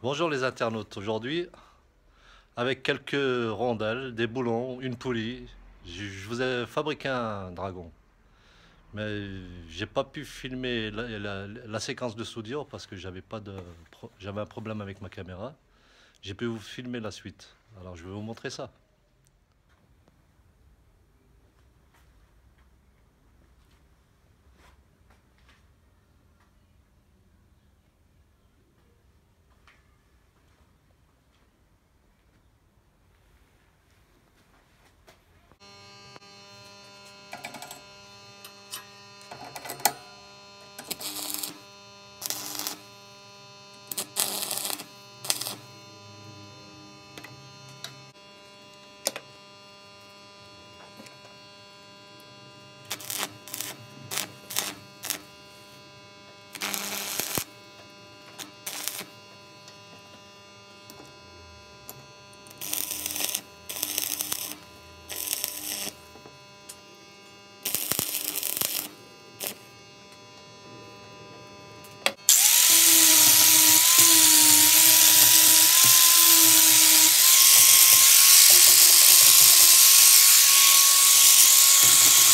Bonjour les internautes, aujourd'hui avec quelques rondelles, des boulons, une poulie, je vous ai fabriqué un dragon. Mais j'ai pas pu filmer la, séquence de soudure parce que j'avais pas de j'avais un problème avec ma caméra. J'ai pu vous filmer la suite. Alors je vais vous montrer ça.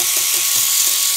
フフフ。